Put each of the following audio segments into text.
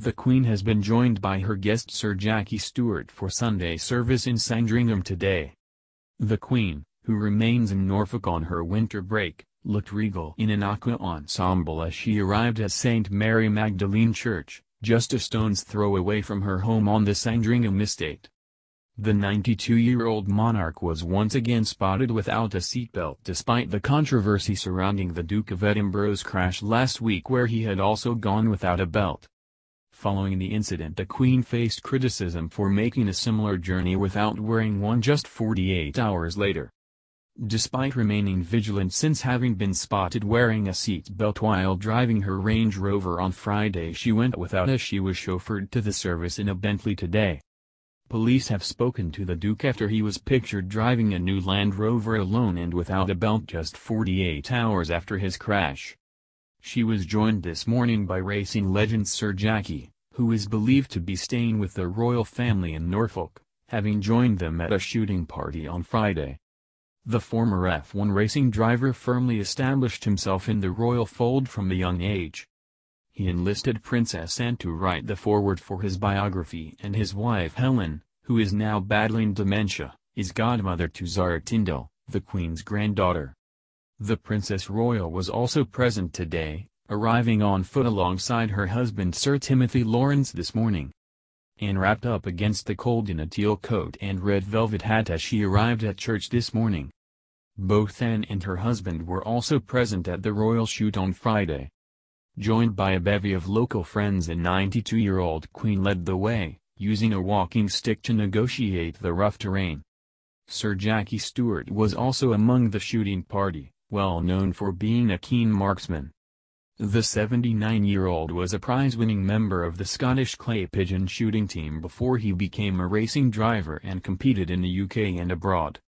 The Queen has been joined by her guest Sir Jackie Stewart for Sunday service in Sandringham today. The Queen, who remains in Norfolk on her winter break, looked regal in an aqua ensemble as she arrived at St. Mary Magdalene Church, just a stone's throw away from her home on the Sandringham estate. The 92-year-old monarch was once again spotted without a seatbelt despite the controversy surrounding the Duke of Edinburgh's crash last week where he had also gone without a belt. Following the incident the Queen faced criticism for making a similar journey without wearing one just 48 hours later. Despite remaining vigilant since having been spotted wearing a seatbelt while driving her Range Rover on Friday she went without as she was chauffeured to the service in a Bentley today. Police have spoken to the Duke after he was pictured driving a new Land Rover alone and without a belt just 48 hours after his crash. She was joined this morning by racing legend Sir Jackie, who is believed to be staying with the royal family in Norfolk, having joined them at a shooting party on Friday. The former F1 racing driver firmly established himself in the royal fold from a young age. He enlisted Princess Anne to write the foreword for his biography and his wife Helen, who is now battling dementia, is godmother to Zara Tindall, the Queen's granddaughter. The Princess Royal was also present today, arriving on foot alongside her husband Sir Timothy Laurence this morning. Anne wrapped up against the cold in a teal coat and red velvet hat as she arrived at church this morning. Both Anne and her husband were also present at the royal shoot on Friday joined by a bevy of local friends and 92-year-old Queen led the way, using a walking stick to negotiate the rough terrain. Sir Jackie Stewart was also among the shooting party, well known for being a keen marksman. The 79-year-old was a prize-winning member of the Scottish clay pigeon shooting team before he became a racing driver and competed in the UK and abroad.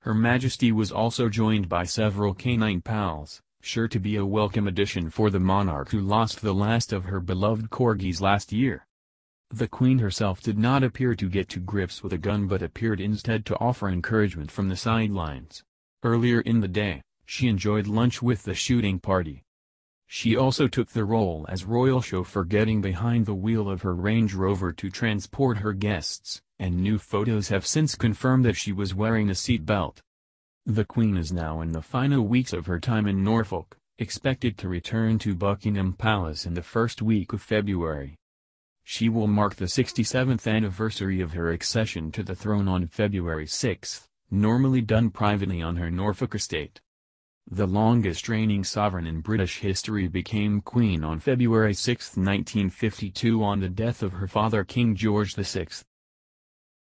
Her Majesty was also joined by several canine pals, sure to be a welcome addition for the monarch who lost the last of her beloved corgis last year. The Queen herself did not appear to get to grips with a gun but appeared instead to offer encouragement from the sidelines. Earlier in the day, she enjoyed lunch with the shooting party. She also took the role as royal chauffeur getting behind the wheel of her Range Rover to transport her guests, and new photos have since confirmed that she was wearing a seat belt. The Queen is now in the final weeks of her time in Norfolk, expected to return to Buckingham Palace in the first week of February. She will mark the 67th anniversary of her accession to the throne on February 6, normally done privately on her Norfolk estate. The longest reigning sovereign in British history became queen on February 6, 1952 on the death of her father King George VI.